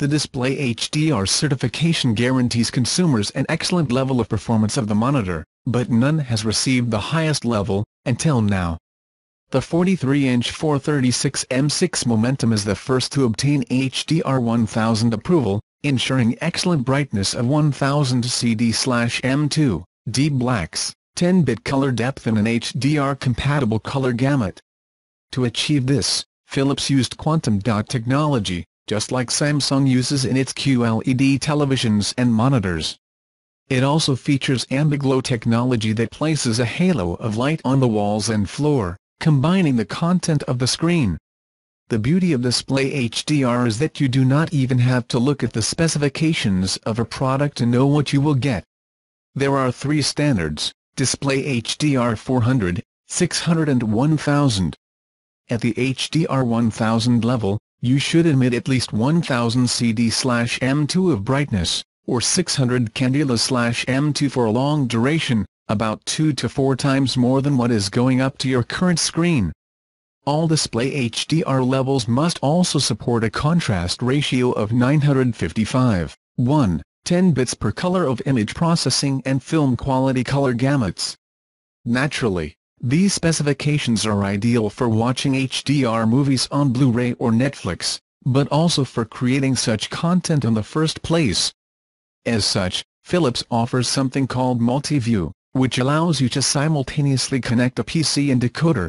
The Display HDR certification guarantees consumers an excellent level of performance of the monitor, but none has received the highest level, until now. The 43-inch 436 M6 Momentum is the first to obtain HDR 1000 approval, ensuring excellent brightness of 1000 CD/M2, deep blacks, 10-bit color depth and an HDR-compatible color gamut. To achieve this, Philips used quantum dot technology, just like Samsung uses in its QLED televisions and monitors. It also features ambiglow technology that places a halo of light on the walls and floor, combining the content of the screen. The beauty of Display HDR is that you do not even have to look at the specifications of a product to know what you will get. There are three standards, Display HDR 400, 600 and 1000. At the HDR 1000 level, you should emit at least 1000 CD/M2 of brightness, or 600 candela/M2 for a long duration, about 2 to 4 times more than what is going up to your current screen. All display HDR levels must also support a contrast ratio of 955, 1, 10 bits per color of image processing and film quality color gamuts. Naturally, these specifications are ideal for watching HDR movies on Blu-ray or Netflix, but also for creating such content in the first place. As such, Philips offers something called Multi-View, which allows you to simultaneously connect a PC and decoder,